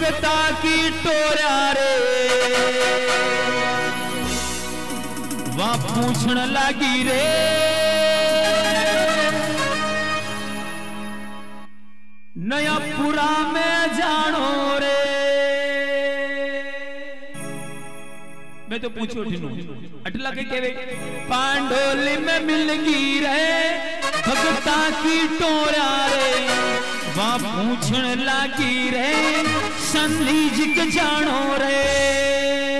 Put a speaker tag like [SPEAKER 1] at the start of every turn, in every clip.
[SPEAKER 1] भगता की टोरा रे। वहाँ पूछण लगी रे। नया पुरा में जानो रे। मैं तो पूछो अटला के केवे, पांडोली में मिल गई रे, भगता की टोरा रे। वहाँ पूछण लागी रे। सन्नी जिक जानो रे।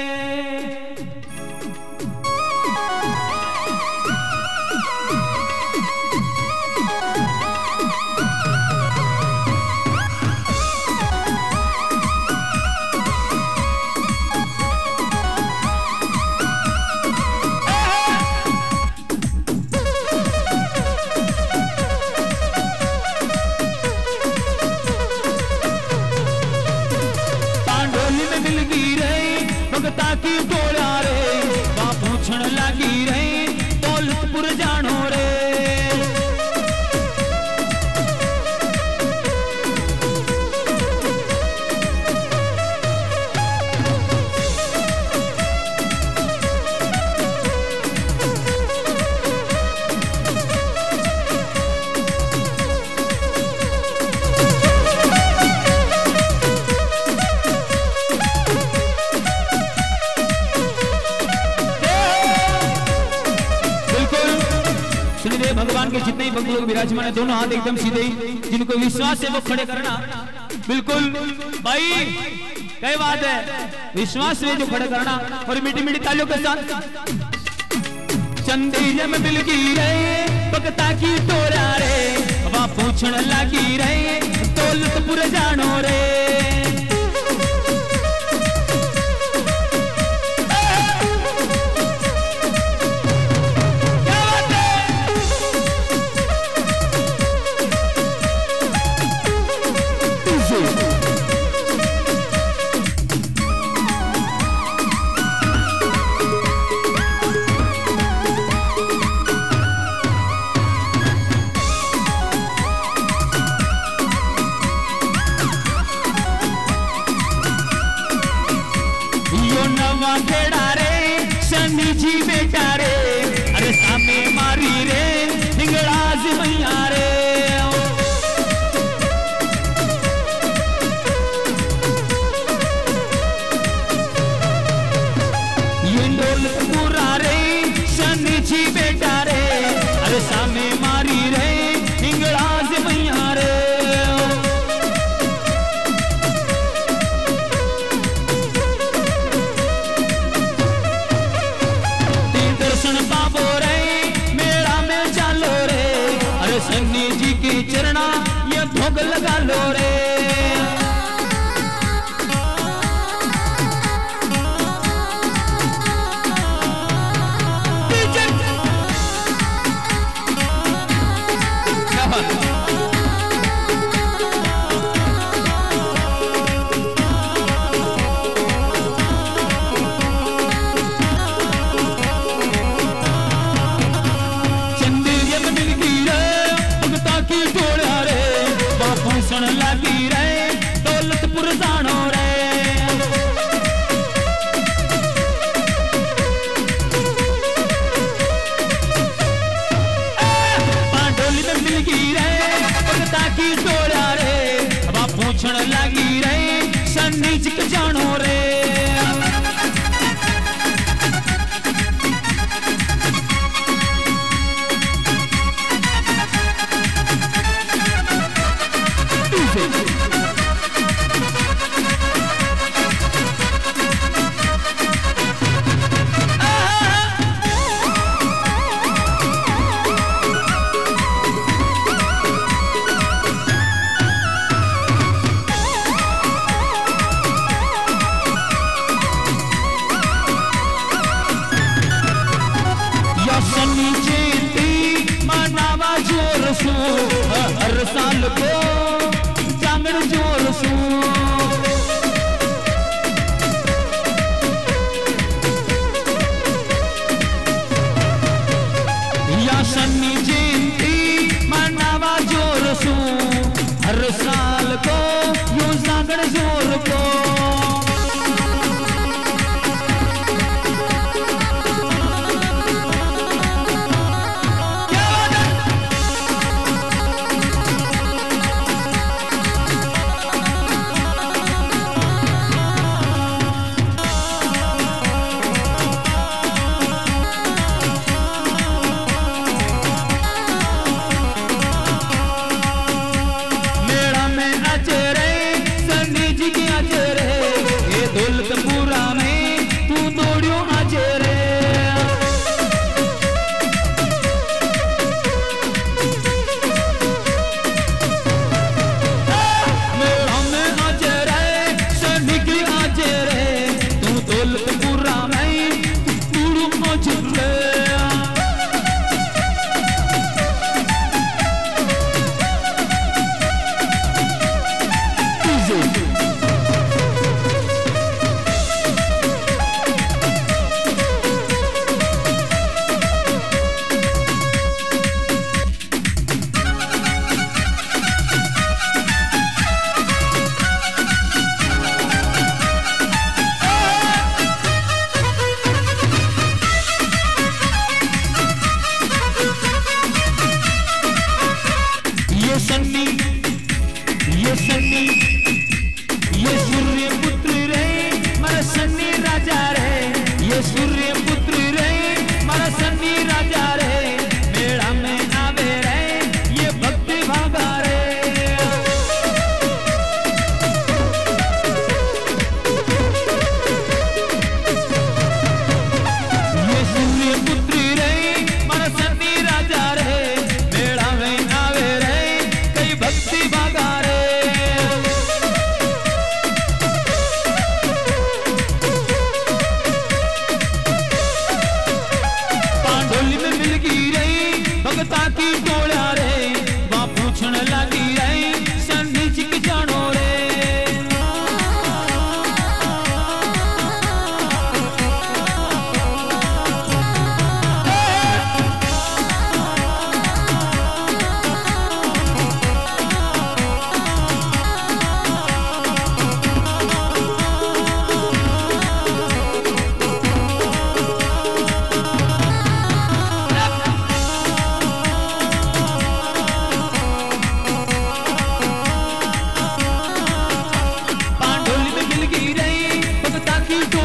[SPEAKER 1] लोग विराजमान है, दोनों हाथ एकदम सीधे ही, जिनको विश्वास है वो खड़े करना। बिल्कुल, भाई कई बात है? विश्वास है जो खड़े करना और मीठी मीठी तालियों के साथ। चंदी जम बिलकी रहे भगता की तोरा रे वहाँ पूछण लगी रे लुतपुर जानो रे। नवा रे शनि जी बेटा रे। ये भोग लगा लो रे। बापू सुन music. जांगड़ जोर Music. की